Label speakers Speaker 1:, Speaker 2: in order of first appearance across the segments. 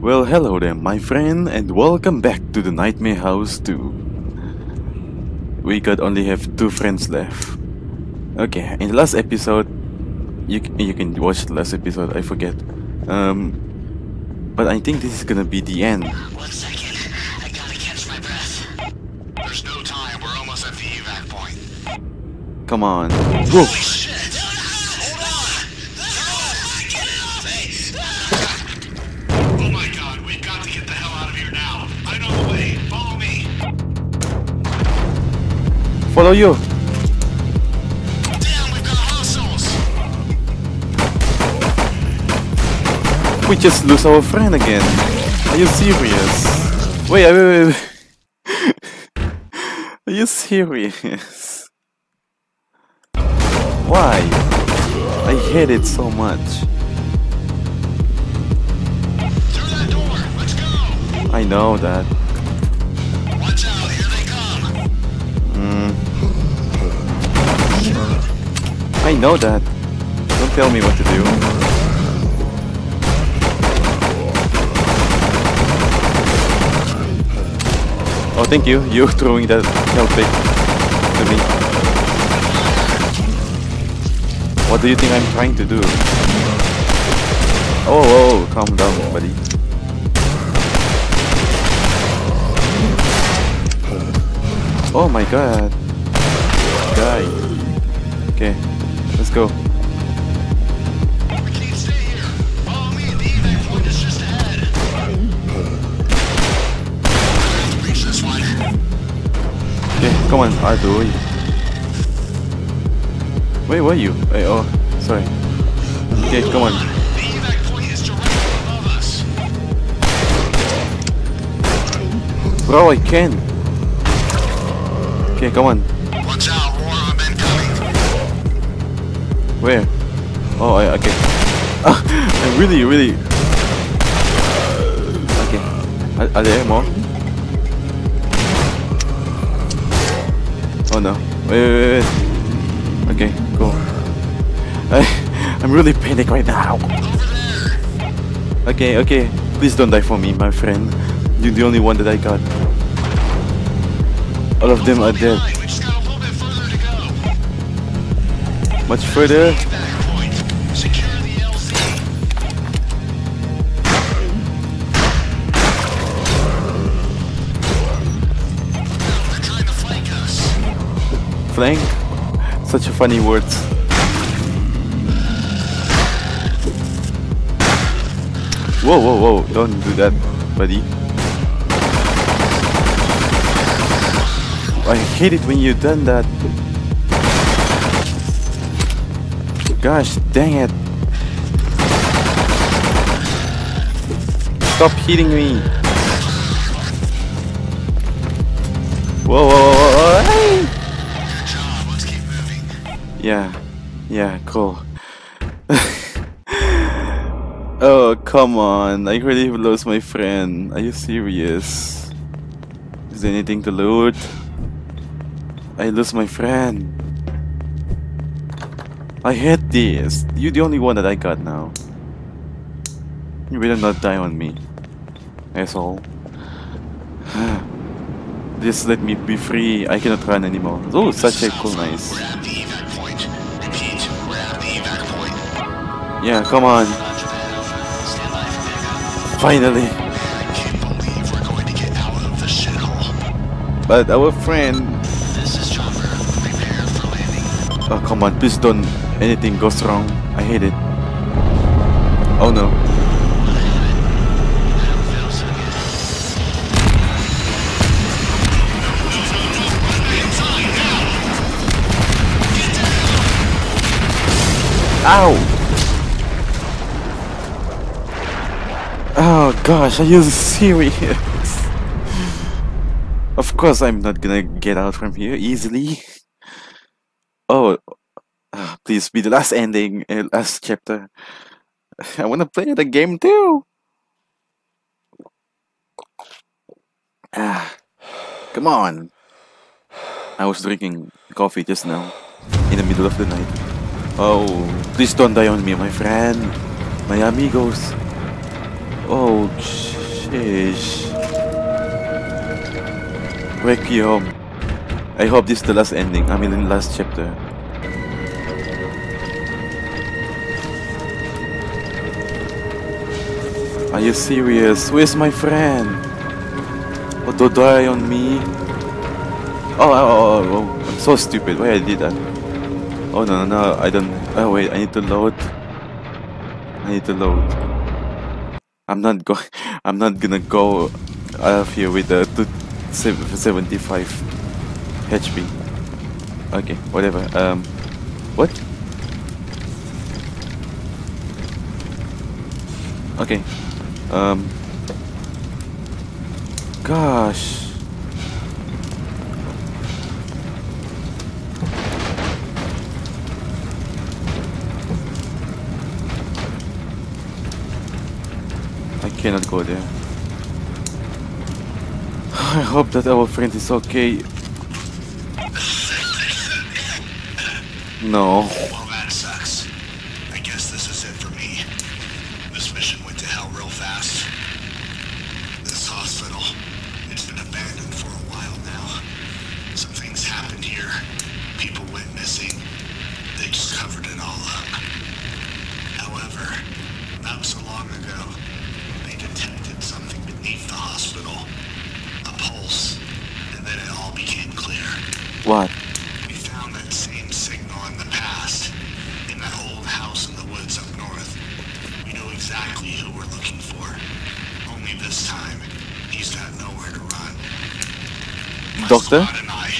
Speaker 1: Well, hello there, my friend, and welcome back to the Nightmare House 2. We could only have two friends left. Okay, in the last episode, you you can watch the last episode. I forget. Um, but I think this is gonna be the end.
Speaker 2: One second. I gotta catch my breath.
Speaker 3: There's no time. We're almost at the evac point.
Speaker 1: Come on, whoa!
Speaker 3: Follow
Speaker 1: you. We just lose our friend again. Are you serious? Wait, wait, wait. wait. Are you serious? Why? I hate it so much.
Speaker 3: Through that door. Let's go.
Speaker 1: I know that.
Speaker 3: Watch out. Here they come.
Speaker 1: Mm. I know that. Don't tell me what to do. Oh, thank you. You throwing that health pick to me. What do you think I'm trying to do? Oh, oh, oh, calm down, buddy. Oh my god. Guy. Okay, let's go. Okay, come on, I'll do it. Wait, where are you? Wait, oh, sorry. Okay, come on. Bro, I can. Okay, come on. Where? Oh, I, okay. I'm really, really. Uh, okay. Are, are there more? Oh no. Wait, wait, wait, wait. Okay, cool. I, I'm really panic right now. Okay, okay. Please don't die for me, my friend. You're the only one that I got. All of them are dead.
Speaker 3: Trying further. flank.
Speaker 1: Flank. Such a funny word. Whoa, whoa, whoa. Don't do that, buddy. I hate it when you done that. Gosh, dang it. Stop hitting me. Whoa, whoa, whoa, whoa. Hey! Yeah, yeah, cool. oh, come on. I really lost my friend. Are you serious? Is there anything to loot? I lost my friend. I hate this. You're the only one that I got now. You better not die on me. Asshole. Just let me be free. I cannot run anymore. Oh, such a cool nice.
Speaker 3: We're at the evac point. Repeat. We're at the evac point.
Speaker 1: Yeah, come on.
Speaker 2: Stand by for pickup.
Speaker 1: Finally.
Speaker 3: I can't believe we're going to get out of the shithole.
Speaker 1: But our friend.
Speaker 2: This is Chopper. Prepare for landing.
Speaker 1: Oh, come on. Please don't. Anything goes wrong. I hate it. Oh no.
Speaker 2: I.
Speaker 1: Ow! Oh gosh, are you serious? Of course I'm not gonna get out from here easily. Please be the last ending, uh, last chapter. I wanna play the game too. Ah, come on. I was drinking coffee just now, in the middle of the night. Oh, please don't die on me, my friend. My amigos. Oh, sheesh. Requiem. I hope this is the last ending. I mean, the last chapter. Are you serious? Where's my friend? Oh, don't die on me. Oh, oh, oh, oh, oh, I'm so stupid. Why I did that? Oh no, no, no, I don't. Oh wait, I need to load. I need to load. I'm not going. I'm not gonna go out of here with the two, 75 HP. Okay, whatever. Um, what? Okay. Um. Gosh. I cannot go there. I hope that our friend is okay. No. What?
Speaker 3: We found that same signal in the past, in that old house in the woods up north. We know exactly who we're looking for. Only this time, he's got nowhere to run. My
Speaker 1: Doctor?
Speaker 3: and I,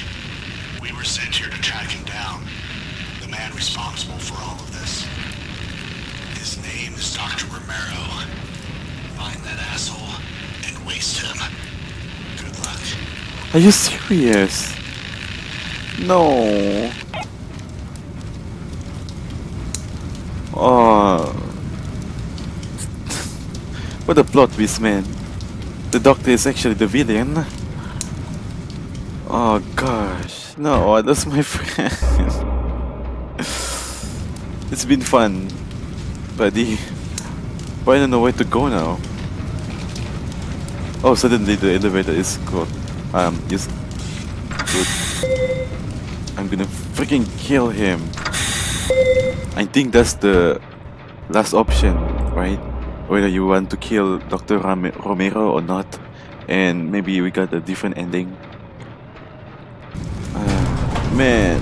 Speaker 3: we were sent here to track him down. The man responsible for all of this. His name is Dr. Romero. Find that asshole and waste him. Good luck.
Speaker 1: Are you serious? No. Oh. what a plot twist, man. The doctor is actually the villain. Oh gosh. No, that's my friend. it's been fun. Buddy. But I don't know where to go now. Oh, suddenly the elevator is good. Um, is. I'm gonna freaking kill him. I think that's the last option, right? Whether you want to kill Dr. Ram- Romero or not, and maybe we got a different ending. Uh, man.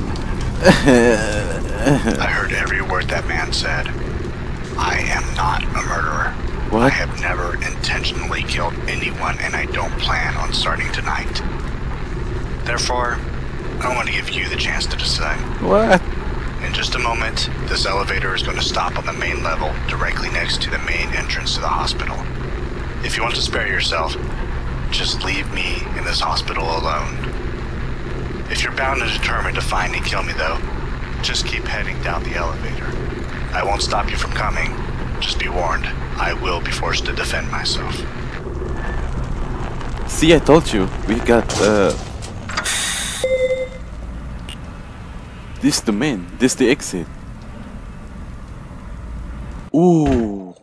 Speaker 3: I heard every word that man said. I am not a murderer.
Speaker 1: What?
Speaker 3: I have never intentionally killed anyone, and I don't plan on starting tonight. Therefore, I want to give you the chance to decide.
Speaker 1: What?
Speaker 3: In just a moment, this elevator is going to stop on the main level, directly next to the main entrance to the hospital. If you want to spare yourself, just leave me in this hospital alone. If you're bound and determined to find and kill me, though, just keep heading down the elevator. I won't stop you from coming. Just be warned, I will be forced to defend myself.
Speaker 1: See, I told you. We got, uh... This the main. This the exit. Ooh.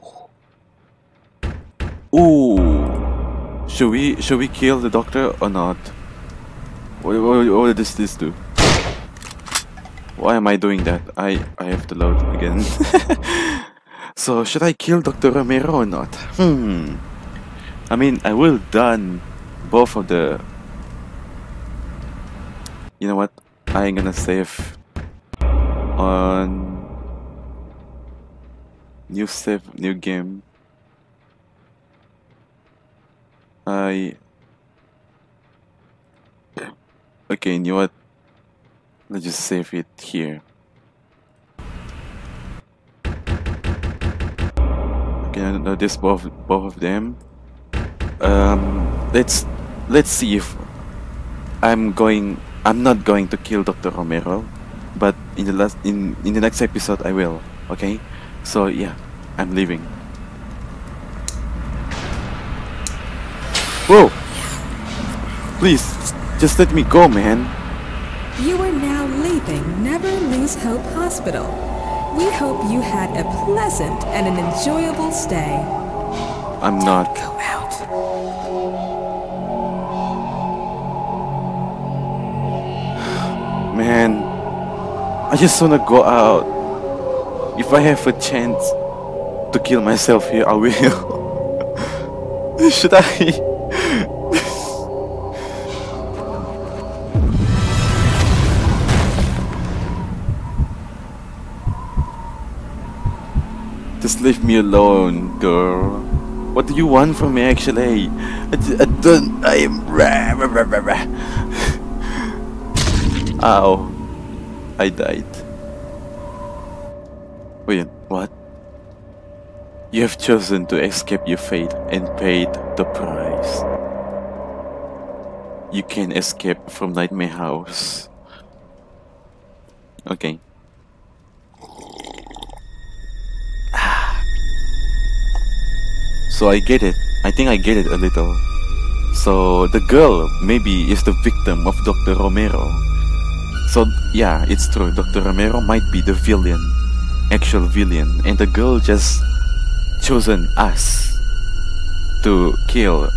Speaker 1: Ooh. Should we, should we kill the doctor or not? What, what, what does this do? Why am I doing that? I, I have to load again. so, should I kill Dr. Romero or not? Hmm. I mean, I will done both of the. You know what? I'm gonna save on new save, new game. I. Okay, you know what? Let's just save it here. Okay, I know this both both of them. Um, let's let's see if I'm going. I'm not going to kill Dr. Romero, but in the last in in the next episode I will. Okay, so yeah, I'm leaving. Whoa! Please, just let me go, man.
Speaker 4: You are now leaving Never Lost Hope Hospital. We hope you had a pleasant and an enjoyable stay.
Speaker 1: I'm not.
Speaker 4: Go out.
Speaker 1: Man, I just wanna go out. If I have a chance to kill myself here, I will. Should I? Just leave me alone, girl. What do you want from me, actually? I, I don't. I am. Ow. I died. Wait, what? You have chosen to escape your fate and paid the price. You can escape from Nightmare House. Okay. So I get it. I think I get it a little. So the girl maybe is the victim of Dr. Romero. So yeah, it's true. Dr. Romero might be the villain, actual villain, and the girl just chosen us to kill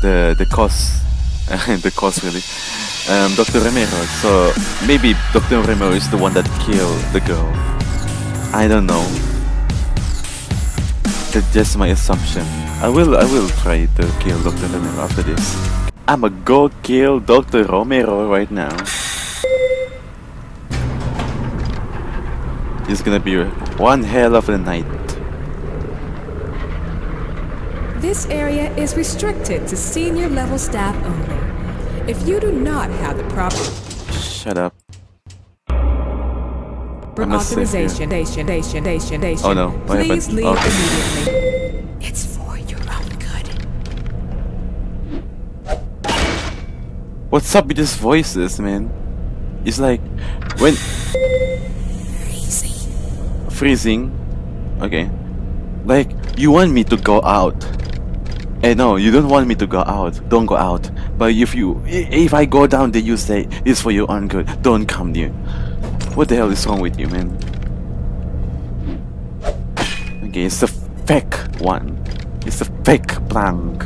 Speaker 1: the the cause, the cause really, um, Dr. Romero. So maybe Dr. Romero is the one that killed the girl. I don't know. That's just my assumption. I will I will try to kill Dr. Romero after this. I'ma go kill Dr. Romero right now. It's gonna be one hell of a night.
Speaker 4: This area is restricted to senior level staff only. If you do not have the proper
Speaker 1: Shut up. I'm a safe here.
Speaker 4: authorization, station, station, station, station,
Speaker 1: Oh, no. What
Speaker 4: please
Speaker 1: happened?
Speaker 4: leave
Speaker 1: Okay.
Speaker 4: immediately. It's for your own good.
Speaker 1: What's up with these voices, man? It's like when
Speaker 4: Easy.
Speaker 1: Freezing. Okay. Like you want me to go out. Eh no, you don't want me to go out. Don't go out. But if you if I go down then you say it's for your own good. Don't come near. What the hell is wrong with you, man? Okay, it's a fake one. It's a fake plank.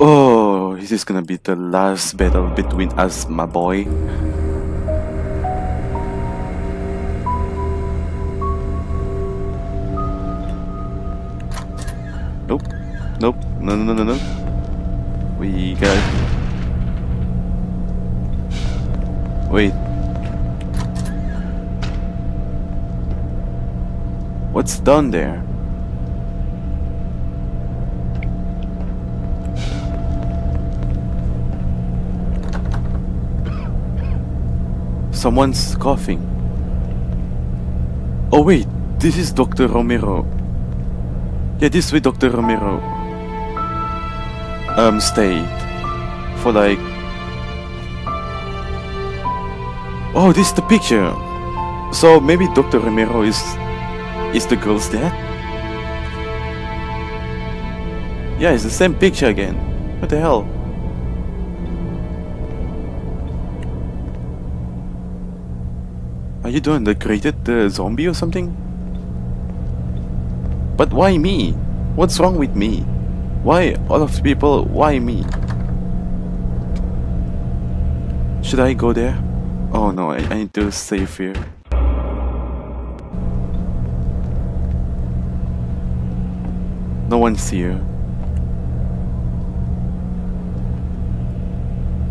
Speaker 1: Oh, this is gonna be the last battle between us, my boy? Nope. Nope. No, no, no, no, no. We got. Wait. What's done there? Someone's coughing. Oh wait, this is Dr. Romero. Yeah, this way Dr. Romero um stayed for like Oh, this is the picture. So maybe Dr. Romero is is the girl's dad? Yeah, it's the same picture again. What the hell? Are you doing the created zombie or something? But why me? What's wrong with me? Why all of the people? Why me? Should I go there? Oh no, I, I need to save here. No one's here.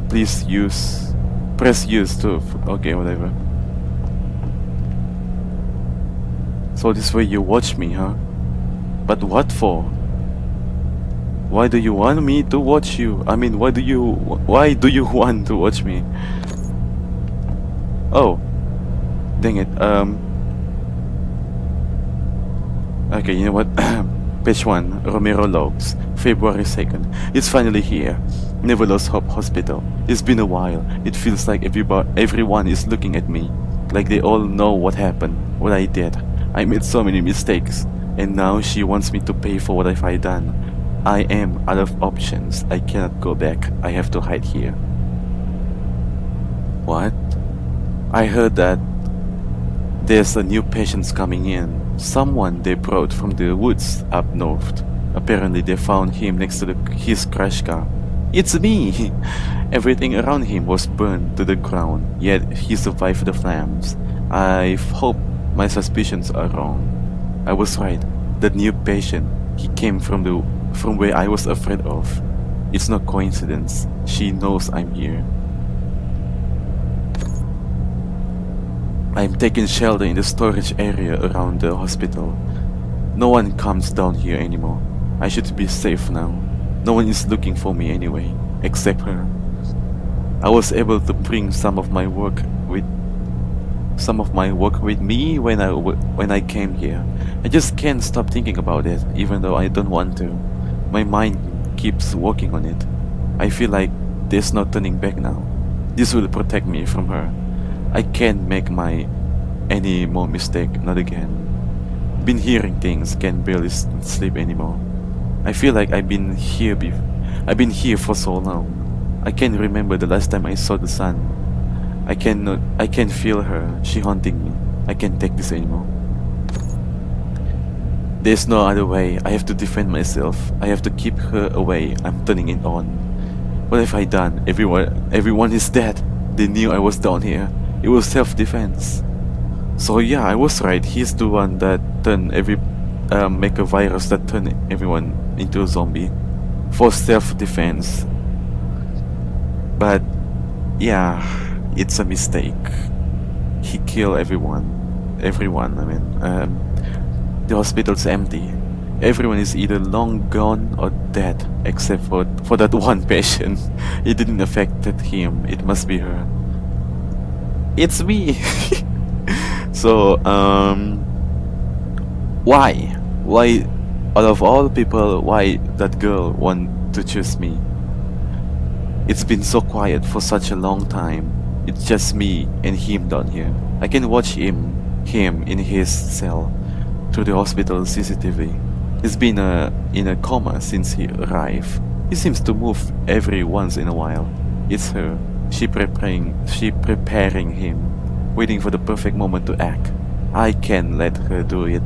Speaker 1: Please use. Press use to. Okay, whatever. So this way you watch me, huh? But what for? Why do you want me to watch you? I mean, why do you why do you want to watch me? Oh. Dang it. Um Okay, you know what? Page 1, Romero Logs, February 2nd. It's finally here. Never Lost Hope Hospital. It's been a while. It feels like everyone is looking at me. Like they all know what happened, what I did. I made so many mistakes. And now she wants me to pay for what I've done. I am out of options. I cannot go back. I have to hide here. What? I heard that There's a new patient coming in. Someone they brought from the woods up north. Apparently, they found him next to the, his crash car. It's me! Everything around him was burned to the ground, yet he survived the flames. I hope my suspicions are wrong. I was right. That new patient, he came from the from where I was afraid of. It's no coincidence. She knows I'm here. I'm taking shelter in the storage area around the hospital. No one comes down here anymore. I should be safe now. No one is looking for me anyway, except her. I was able to bring some of my work some of my work with me when I when I came here. I just can't stop thinking about it, even though I don't want to. My mind keeps working on it. I feel like there's no turning back now. This will protect me from her. I can't make my any more mistake, not again. Been hearing things, can't barely sleep anymore. I feel like I've been here before. I've been here for so long. I can't remember the last time I saw the sun. I cannot. I can feel her. She haunting me. I can't take this anymore. There's no other way. I have to defend myself. I have to keep her away. I'm turning it on. What have I done? Everyone, everyone is dead. They knew I was down here. It was self-defense. So yeah, I was right. He's the one that turned every, um, make a virus that turned everyone into a zombie, for self-defense. But yeah, it's a mistake. He killed everyone. Everyone. I mean, um, the hospital's empty. Everyone is either long gone or dead, except for for that one patient. It didn't affect him. It must be her. It's me. so um, why? Why? Out of all people, why that girl want to choose me? It's been so quiet for such a long time. It's just me and him down here. I can watch him, him in his cell through the hospital CCTV. He's been uh, in a coma since he arrived. He seems to move every once in a while. It's her. She preparing, she preparing him, waiting for the perfect moment to act. I can't let her do it.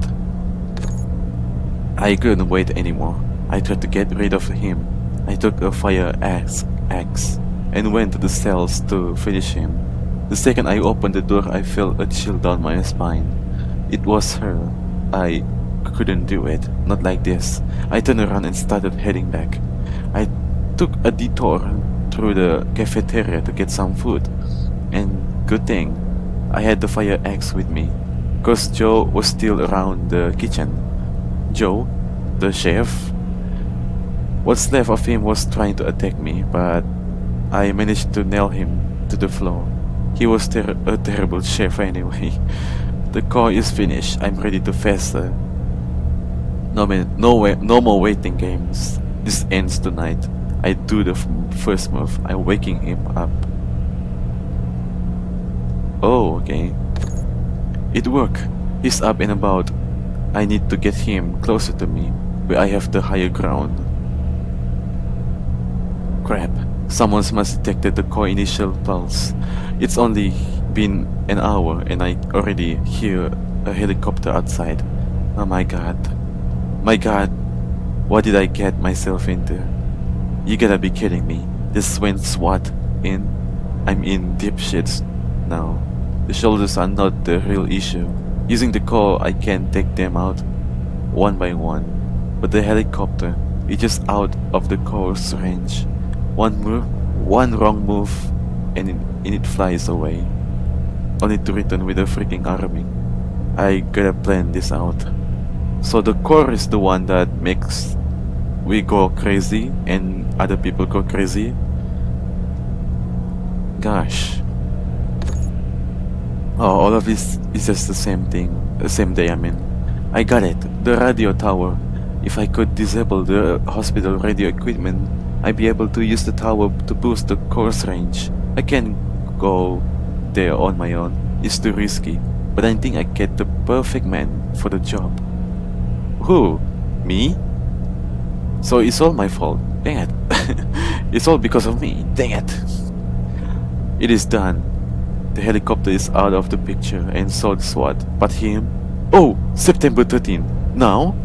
Speaker 1: I couldn't wait anymore. I tried to get rid of him. I took a fire axe, axe and went to the cells to finish him. The second I opened the door, I felt a chill down my spine. It was her. I couldn't do it. Not like this. I turned around and started heading back. I took a detour through the cafeteria to get some food. And good thing, I had the fire axe with me. Cause Joe was still around the kitchen. Joe, the chef, what's left of him was trying to attack me, but I managed to nail him to the floor. He was ter a terrible chef anyway. The car is finished. I'm ready to face. No man, no way, no more waiting games. This ends tonight. I do the first move. I'm waking him up. Oh, okay. It worked. He's up and about. I need to get him closer to me, where I have the higher ground. Crap. Someone must detected the core initial pulse. It's only been an hour and I already hear a helicopter outside. Oh my god. My god. What did I get myself into? You gotta be kidding me. This went SWAT in? I'm in deep shits now. The shoulders are not the real issue. Using the core, I can take them out one by one. But the helicopter is just out of the core's range. One move, one wrong move, and it, and it flies away. Only to return with a freaking army. I gotta plan this out. So the core is the one that makes we go crazy and other people go crazy. Gosh. Oh, all of this is just the same thing. The same day, I mean. I got it. The radio tower. If I could disable the hospital radio equipment, I'd be able to use the tower to boost the core's range. I can't go there on my own. It's too risky. But I think I get the perfect man for the job. Who? Me? So it's all my fault. Dang it. it's all because of me. Dang it. It is done. The helicopter is out of the picture and so the SWAT. But him? Oh! September 13. Now?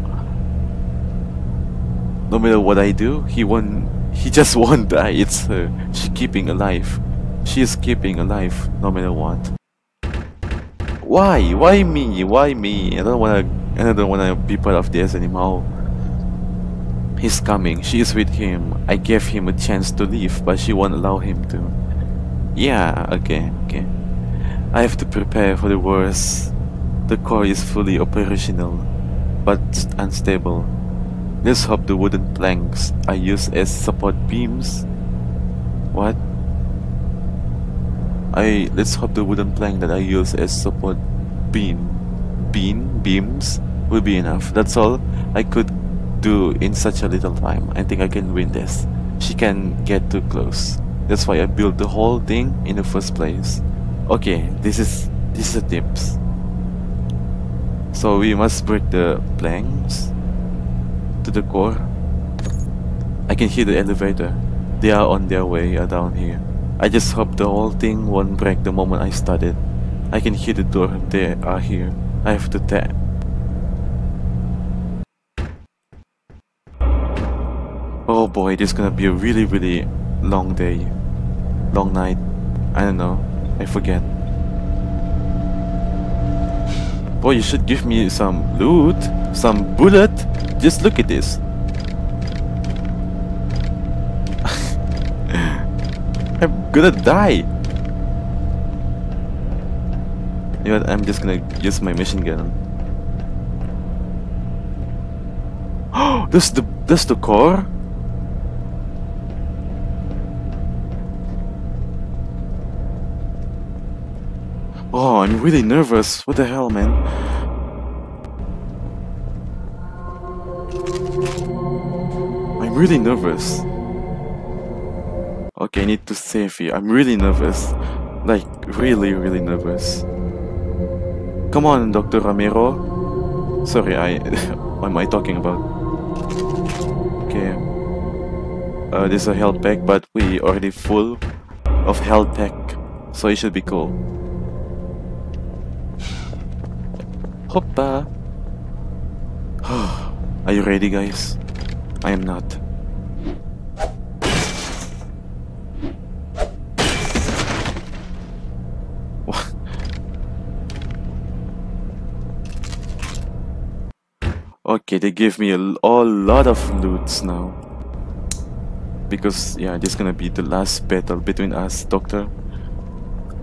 Speaker 1: No matter what I do, he won't. He just won't die. It's her. She's keeping alive. She is keeping alive, no matter what. Why? Why me? Why me? I don't wanna. I don't wanna be part of this anymore. He's coming. She is with him. I gave him a chance to leave, but she won't allow him to. Yeah. Okay. Okay. I have to prepare for the worst. The core is fully operational, but unstable. Let's hope the wooden planks I use as support beams. What? I let's hope the wooden plank that I use as support beam, beam beams will be enough. That's all I could do in such a little time. I think I can win this. She can get too close. That's why I built the whole thing in the first place. Okay, this is this is a tips. So we must break the planks to the core. I can hear the elevator. They are on their way uh, down here. I just hope the whole thing won't break the moment I start it. I can hear the door. They are here. I have to tap. Oh boy, this is gonna be a really, really long day. Long night. I don't know. I forget. Boy, you should give me some loot, some bullet. Just look at this. I'm gonna die. You know what, I'm just gonna use my machine gun. Oh, that's the that's the core. Oh, I'm really nervous. What the hell, man? Really nervous. Okay, I need to save here. I'm really nervous. Like, really, really nervous. Come on, Dr. Ramiro. Sorry, I... what am I talking about? Okay. Uh, is a health pack, but we already full of health pack. So it should be cool. Hoppa! Are you ready, guys? I am not. Okay, they give me a, a lot of loots now. Because, yeah, this is gonna be the last battle between us, Doctor.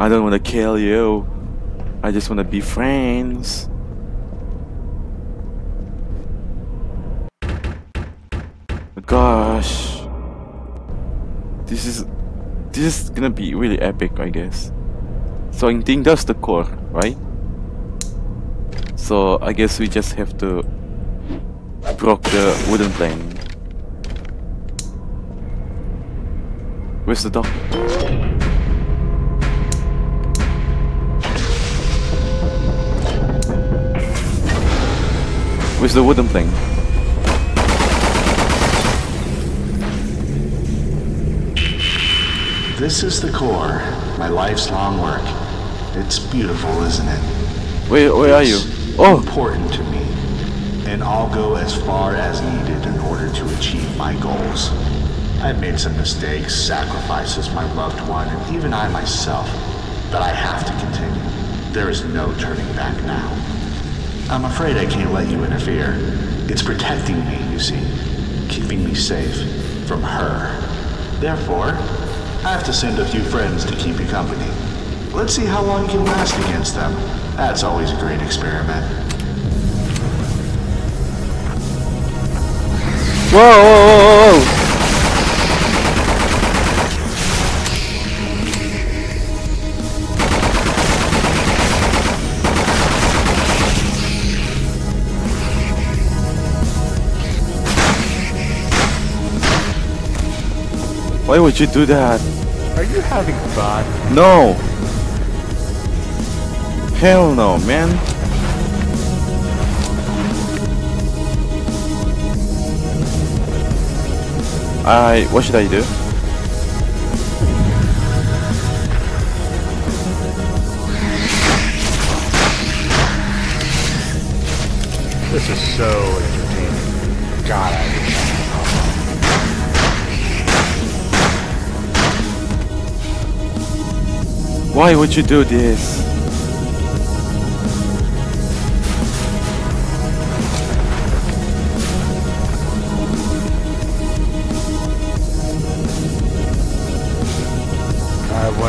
Speaker 1: I don't wanna kill you. I just wanna be friends. Gosh. This is this is gonna be really epic, I guess. So I think that's the core, right? So I guess we just have to broke eh, the wooden plank. Where's the dog? Where's the wooden plank?
Speaker 3: This is the core, my life's long work. It's beautiful, isn't it?
Speaker 1: Where where are you? Oh,
Speaker 3: important to me, and I'll go as far as needed in order to achieve my goals. I've made some mistakes, sacrifices my loved one, and even I myself, but I have to continue. There is no turning back now. I'm afraid I can't let you interfere. It's protecting me, you see, keeping me safe from her. Therefore, I have to send a few friends to keep you company. Let's see how long you can last against them. That's always a great experiment.
Speaker 1: Whoa, whoa, whoa! Why would you do that?
Speaker 5: Are you having fun?
Speaker 1: No! Hell no, man! I... what should I do?
Speaker 5: This is so entertaining. God, I
Speaker 1: Why would you do this?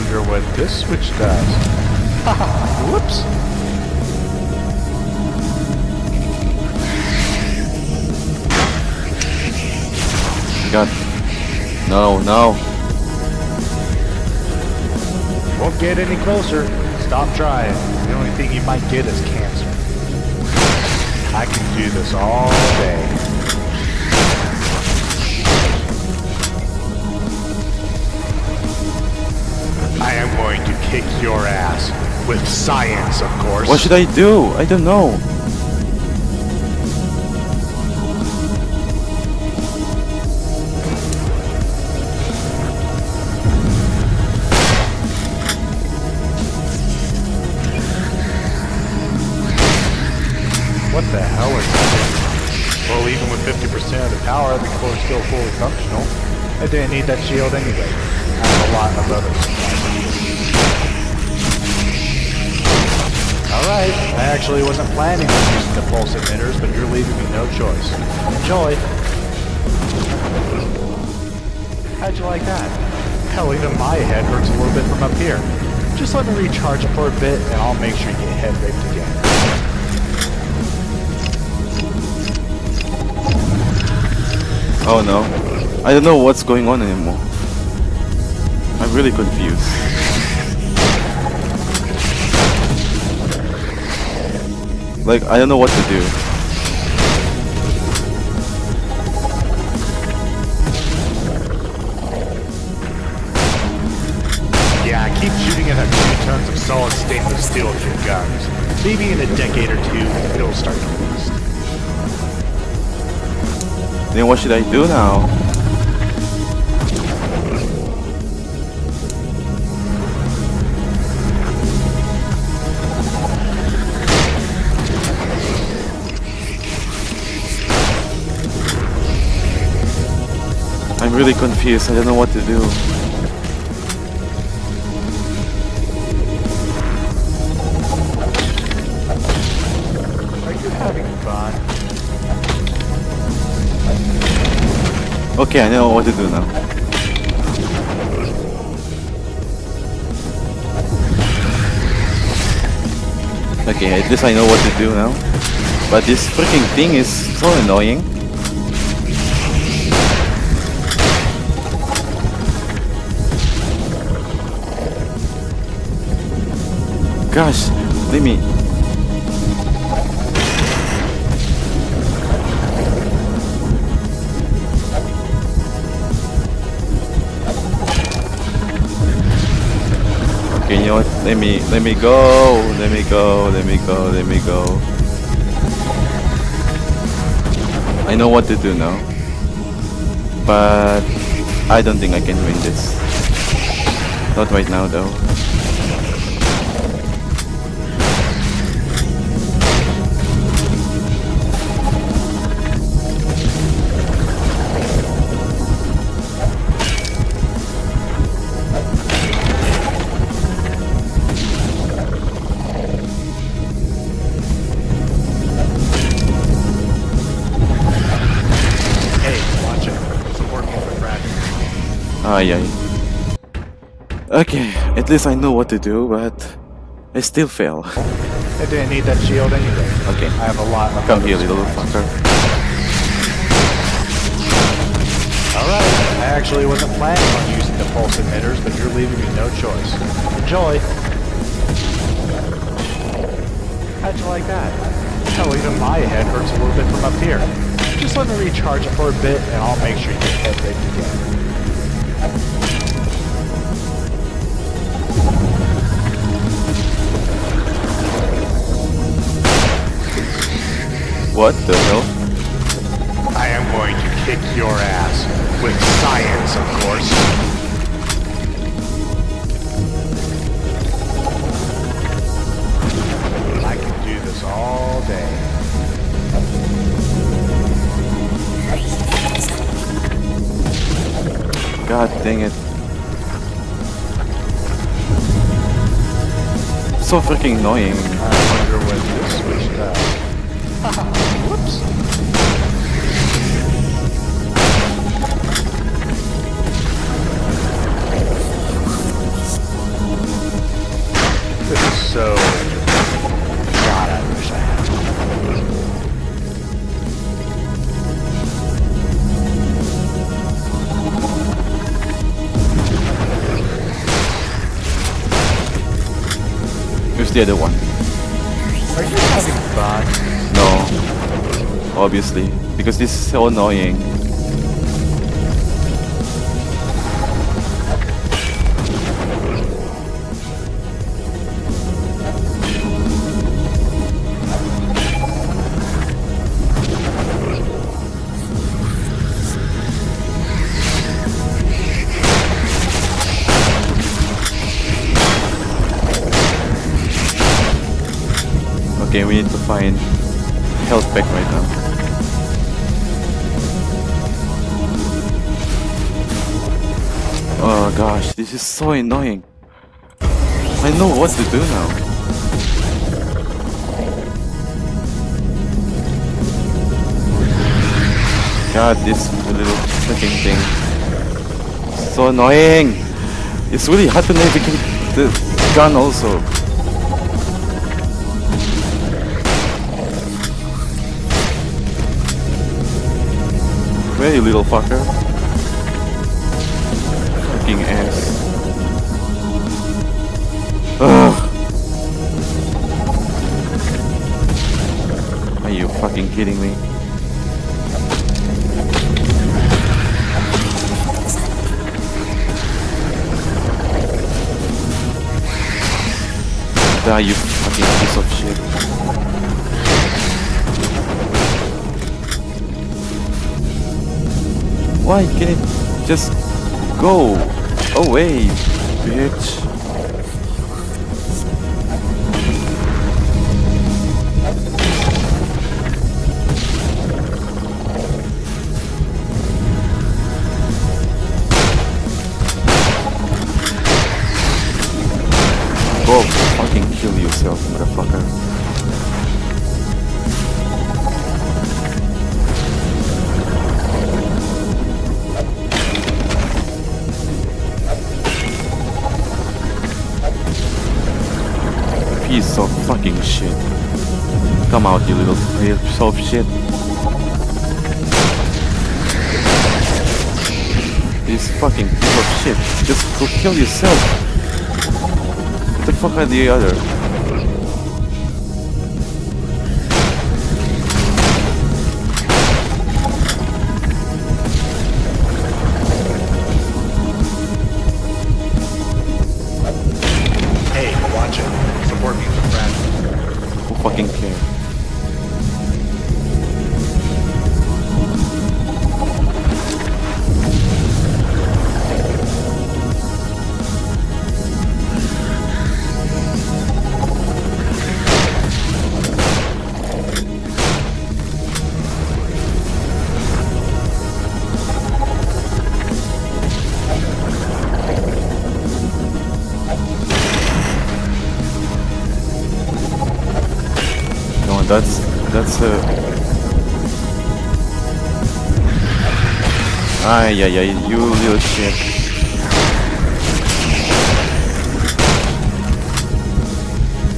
Speaker 5: Wonder what this switch does. Whoops.
Speaker 1: God. No, no.
Speaker 5: Won't get any closer. Stop trying. The only thing you might get is cancer. I can do this all day. Am going to kick your ass. With science, of course.
Speaker 1: What should I do? I don't know.
Speaker 5: What the hell is that? Well, even with 50% of the power, the core is still fully functional. I didn't need that shield anyway. I have a lot of other supplies. Alright, I actually wasn't planning on using the pulse emitters, but you're leaving me no choice. Enjoy! How'd you like that? Hell, even my head hurts a little bit from up here. Just let me recharge for a bit, and I'll make sure you get head raped again.
Speaker 1: Oh no. I don't know what's going on anymore. I'm really confused. Like, I don't know what to do.
Speaker 5: Yeah, keep shooting at a few tons of solid stainless steel with your guns. Maybe in a decade or two, it'll start to rust.
Speaker 1: Then what should I do now? I'm really confused. I don't know what to do. Okay, I know what to do now. Okay, at least I know what to do now. But this freaking thing is so annoying. Gosh, let me. Okay, you know what? Let me let me go. Let me go. Let me go. Let me go. I know what to do now. But I don't think I can win this. Not right now though. Ay ay. Okay, at least I know what to do, but I still fail.
Speaker 5: I didn't need that shield anyway.
Speaker 1: Okay,
Speaker 5: I have a lot of
Speaker 1: come here, little fucker.
Speaker 5: Alright, I actually wasn't planning on using the pulse emitters, but you're leaving me no choice. Enjoy! How'd you like that? Hell, even my head hurts a little bit from up here. Just let me recharge it for a bit, and I'll make sure you get head again.
Speaker 1: What the hell?
Speaker 5: I am going to kick your ass. With science, of course. I can do this all day.
Speaker 1: God dang it. So freaking annoying.
Speaker 5: I wonder when this out. Whoops. This is so.
Speaker 1: The other one?
Speaker 5: Are you having fun?
Speaker 1: No. Obviously. Because this is so annoying. Okay, we need to find health pack right now. Oh gosh, this is so annoying. I know what to do now. God, this little freaking thing. So annoying! It's really hard to navigate the gun also. Where you little fucker? Fucking ass. Ugh. Are you fucking kidding me? Die, you fucking piece of shit. Why can it just go away, bitch? Come out, you little piece of shit. This fucking piece of shit. Just go kill yourself. What the fuck are the other?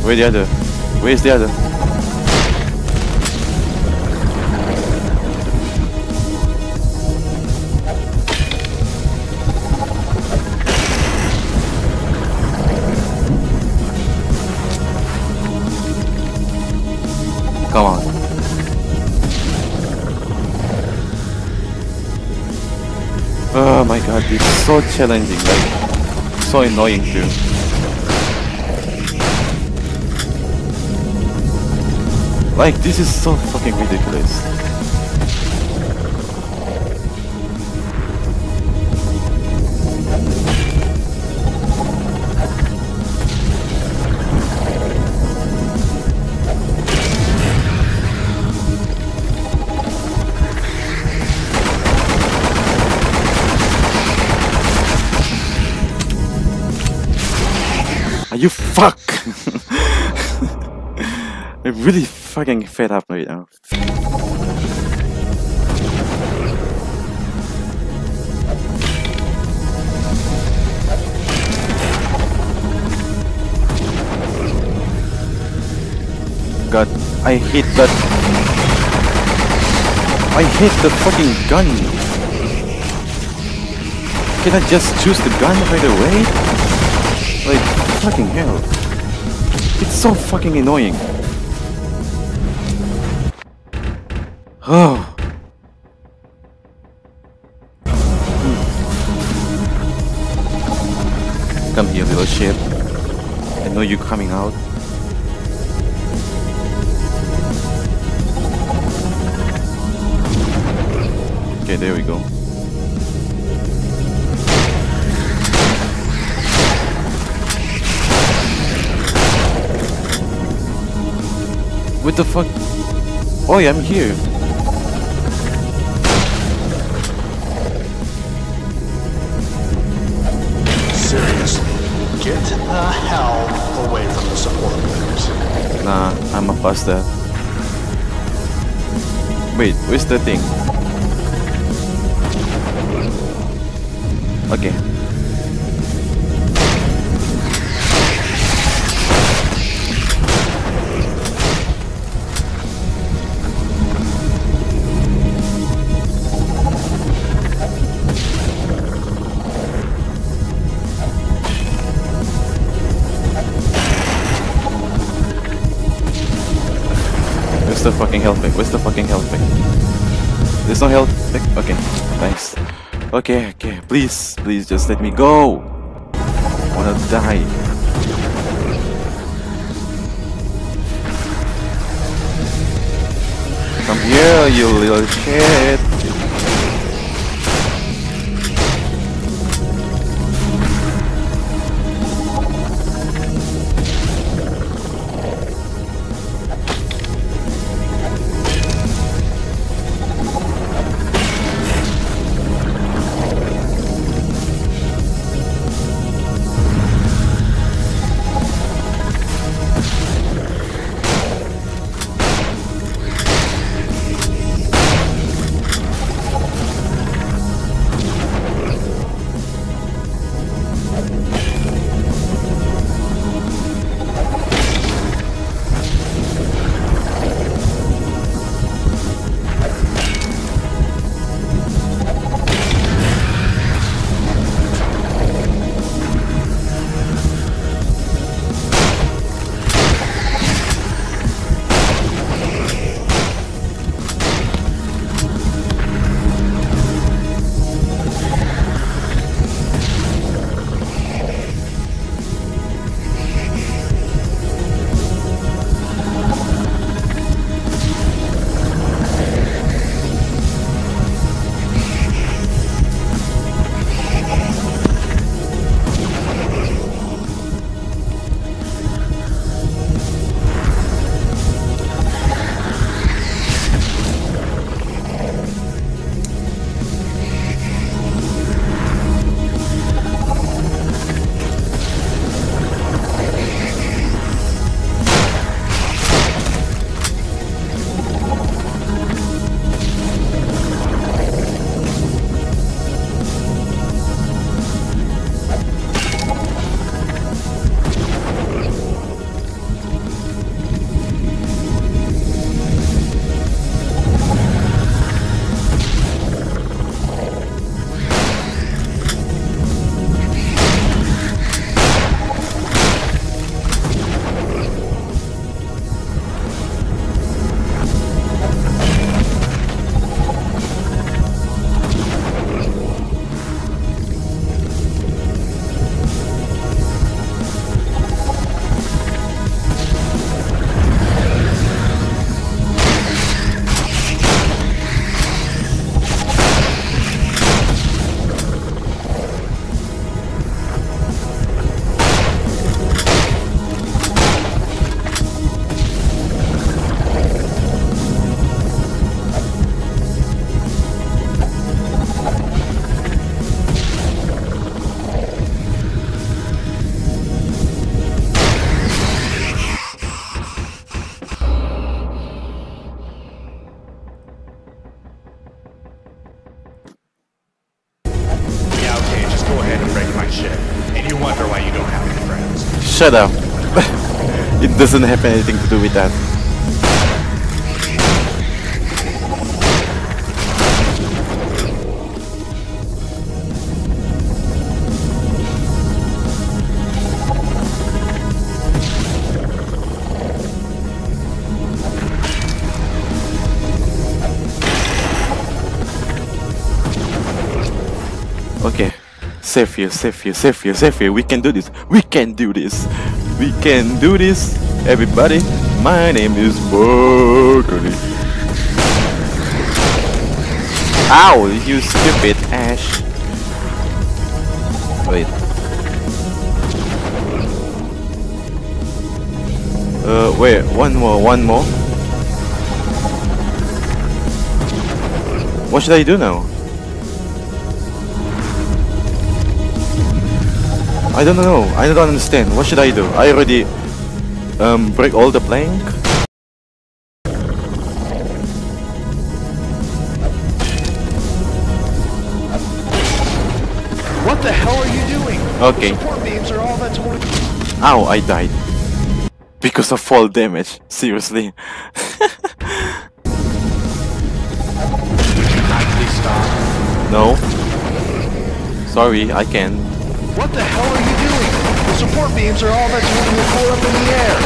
Speaker 1: Where the other? Where's the other? Come on. Oh my god, this is so challenging, like so annoying too. Like, this is so fucking ridiculous. Are you fuck! I really fucking fed up right now. God, I hate that. I hate the fucking gun. Can I just choose the gun right away? Like, fucking hell. It's so fucking annoying. Coming out. Okay, there we go. What the fuck? Oh, yeah, I'm here.
Speaker 3: Seriously, get the hell support wings.
Speaker 1: Nah, I'm a that. Wait, where's the thing? Okay. The fucking health pick? Where's the fucking health pick? There's no health pick? Okay, thanks. Okay, okay, please, please just let me go. I wanna die. Come here, you little shit. Shut up. it doesn't have anything to do with that. Safe here, safe here, safe here, safe here. We can do this. We can do this. We can do this. Everybody, my name is Burgundy. Ow, you stupid Ash. Wait. Uh, wait, one more, one more. What should I do now? I don't know. I don't understand. What should I do? I already um break all the plank.
Speaker 5: What the hell are you doing?
Speaker 1: Okay.
Speaker 5: Beams are all that's.
Speaker 1: Ow, I died. Because of fall damage. Seriously. No. Sorry, I can't.
Speaker 5: What the hell are you doing? The support beams are all that's holding the core up in the air.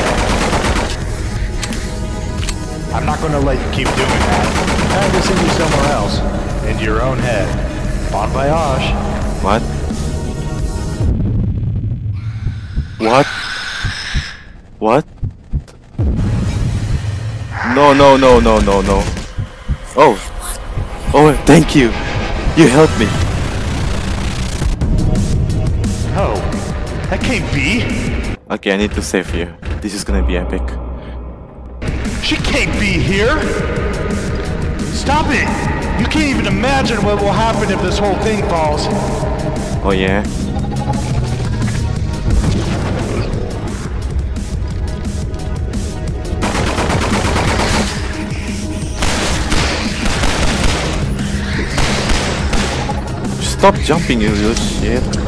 Speaker 5: I'm not going to let you keep doing that. Time to send you somewhere else. Into your own head. Bon voyage.
Speaker 1: What? What? What? No, no, no, no, no, no. Oh. Oh, thank you. You helped me.
Speaker 5: That can't be.
Speaker 1: Okay, I need to save here. This is gonna be epic.
Speaker 5: She can't be here. Stop it. You can't even imagine what will happen if this whole thing falls.
Speaker 1: Oh yeah? Stop jumping, you little shit.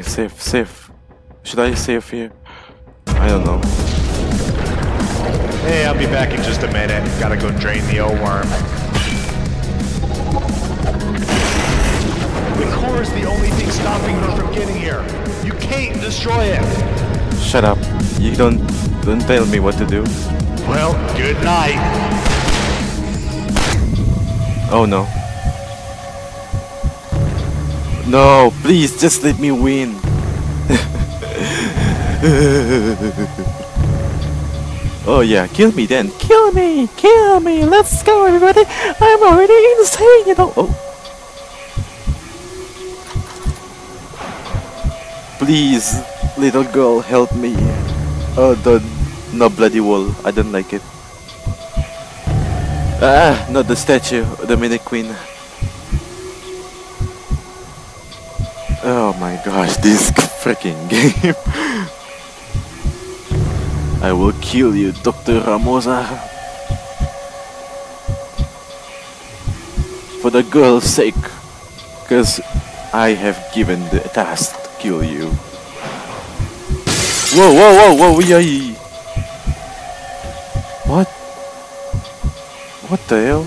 Speaker 1: Okay, safe, safe. Should I save here? I don't know.
Speaker 5: Hey, I'll be back in just a minute. Gotta go drain the old worm. The core is the only thing stopping her from getting here. You can't destroy it.
Speaker 1: Shut up. You don't don't tell me what to do.
Speaker 5: Well, good night.
Speaker 1: Oh no. No, please just let me win. oh yeah, kill me then. Kill me, kill me. Let's go everybody. I'm already insane, you know. Oh. Please, little girl, help me. Oh, the no bloody wall. I don't like it. Ah, not the statue, the mini queen. Oh my gosh, this freaking game. I will kill you, Dr. Ramosa. For the girl's sake. Because I have given the task to kill you. Whoa, whoa, whoa, whoa, yay! What? What the hell?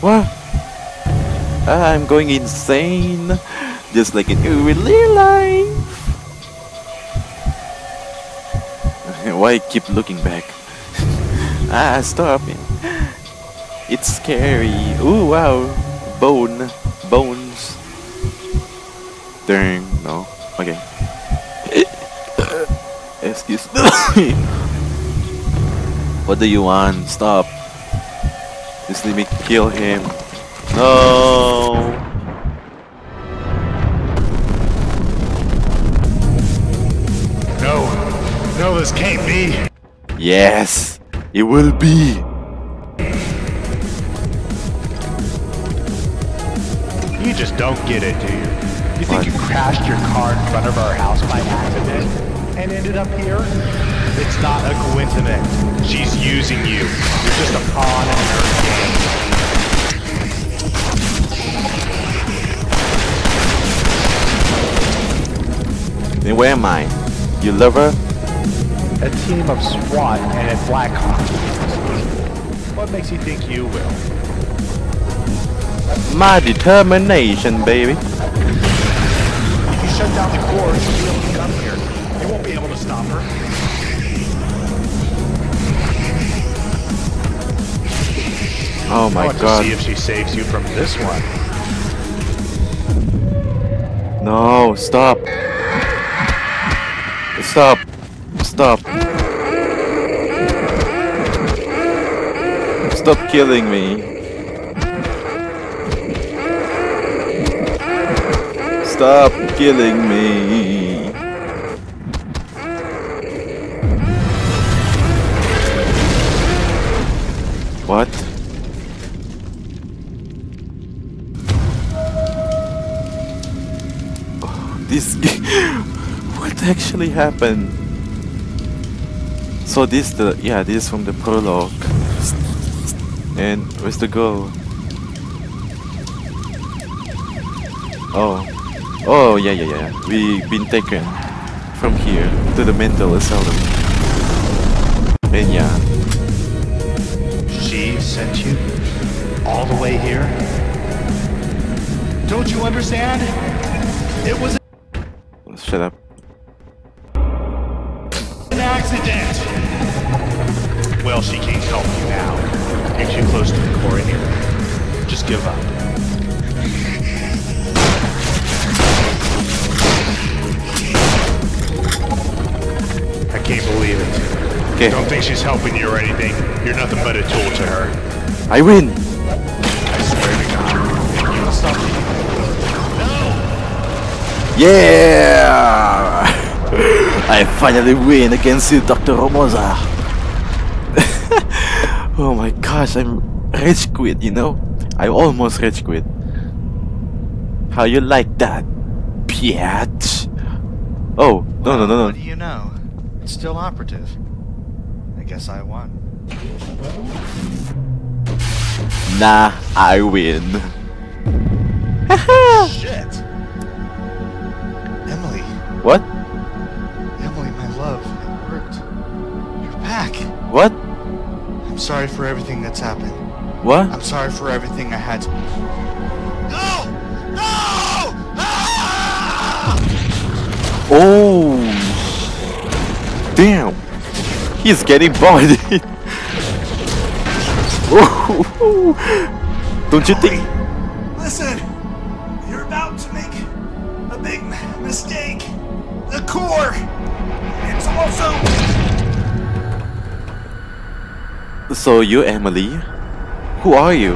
Speaker 1: What? I'm going insane. Just like in real life. Why keep looking back? ah, stop it. It's scary. Ooh, wow. Bone. Bones. Dang, no. Okay. Excuse me. what do you want? Stop. Just let me kill him. No.
Speaker 5: No, no, this can't be.
Speaker 1: Yes, it will be.
Speaker 5: You just don't get it, do you? You think
Speaker 1: What?
Speaker 5: you crashed your car in front of our house by accident and ended up here? It's not a coincidence. She's using you. You're just a pawn in her game.
Speaker 1: Then where am I? You love her?
Speaker 5: A team of SWAT and a Black Hawk. What makes you think you will?
Speaker 1: My determination, baby.
Speaker 5: If you shut down the core, she'll be able to come here. You won't be able to stop her.
Speaker 1: Oh
Speaker 5: I
Speaker 1: my
Speaker 5: to
Speaker 1: god.
Speaker 5: see if she saves you from this one.
Speaker 1: No, stop. Stop. Stop. Stop killing me. Stop killing me. Actually happened so this the yeah this is from the prologue. And where's the girl? Oh. Oh yeah yeah yeah. We've been taken from here to the mental asylum. And yeah.
Speaker 5: She sent you all the way here? Don't you understand? It was
Speaker 1: shut up
Speaker 5: accident! Well, she can't help you now. You're too close to the core anyway. Just give up. I can't believe it.
Speaker 1: okay
Speaker 5: Don't think she's helping you or anything. You're nothing but a tool to her.
Speaker 1: i win
Speaker 5: I swear to God. You will stop me.
Speaker 1: Yeah! I finally win against you, Dr. Romoza. oh my gosh, I'm rage quit, you know? I almost rage quit. How you like that, bitch? Oh, no, no, no,
Speaker 6: What
Speaker 1: no.
Speaker 6: do you know? It's still operative. I guess I won.
Speaker 1: Nah, I win.
Speaker 6: Shit! Emily,
Speaker 1: What?
Speaker 6: Emily, my love, it worked. You're back.
Speaker 1: What?
Speaker 6: I'm sorry for everything that's happened.
Speaker 1: What?
Speaker 6: I'm sorry for everything I had to. No! No! Ah!
Speaker 1: Oh! Damn! He's getting bodied! oh! Don't you think?
Speaker 3: Listen,
Speaker 1: So you, Emily? Who are you?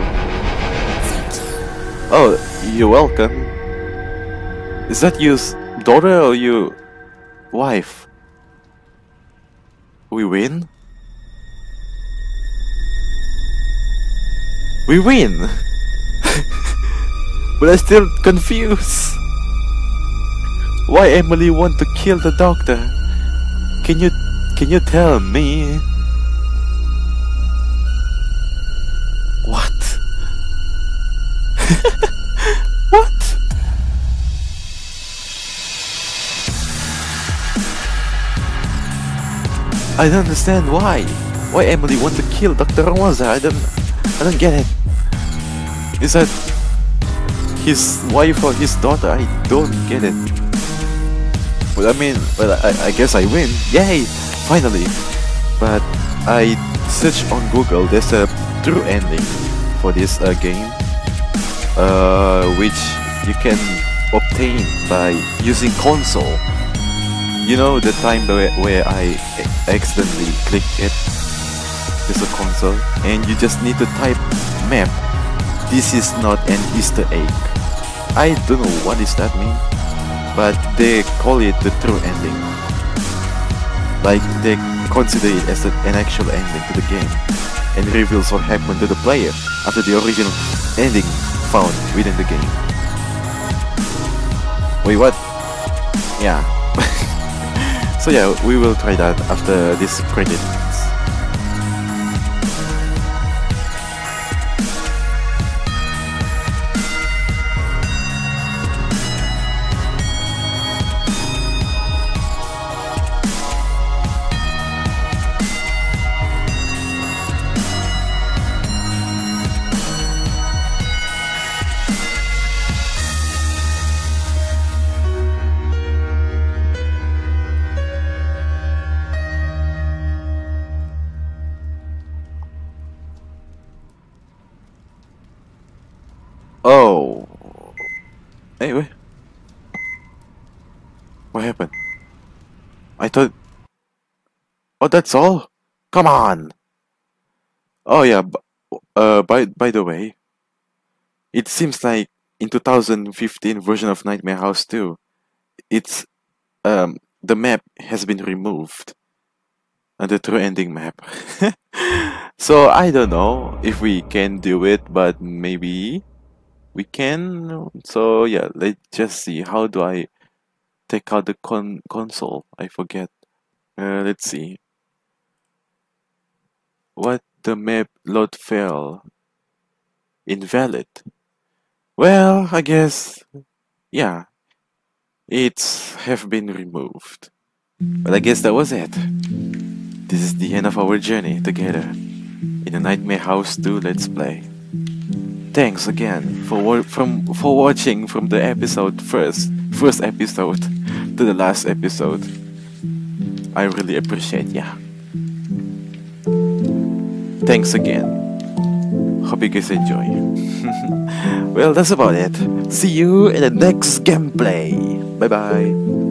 Speaker 1: Oh, you're welcome. Is that your daughter or your wife? We win? We win! but I'm still confused. Why Emily want to kill the doctor? Can you can you tell me? I don't understand why. Why Emily want to kill Dr. Rosa? I don't I don't get it. Is that his wife or his daughter? I don't get it. Well, I mean, well, I, I guess I win. Yay! Finally. But I searched on Google. There's a true ending for this uh, game, uh, which you can obtain by using console. You know the time where, where I accidentally clicked it. There's a console, and you just need to type map. This is not an Easter egg. I don't know what does that mean, but they call it the true ending. Like they consider it as an actual ending to the game, and reveals what happened to the player after the original ending found within the game. Wait, what? Yeah. So yeah, we will try that after this credits. Oh. Wait. What happened? I thought. Oh, that's all. Come on. Oh yeah. Uh, by by the way, it seems like in 2015 version of Nightmare House 2, it's um the map has been removed. And the true ending map. so I don't know if we can do it, but maybe we can. So yeah, let's just see. How do I take out the con console? I forget. Uh, let's see. What the map load fail? Invalid. Well, I guess yeah, it's have been removed. But I guess that was it. This is the end of our journey together in the Nightmare House 2 Let's Play. Thanks again for wa- from for watching from the episode first first episode to the last episode. I really appreciate ya. Thanks again. Hope you guys enjoy. well, that's about it. See you in the next gameplay. Bye bye.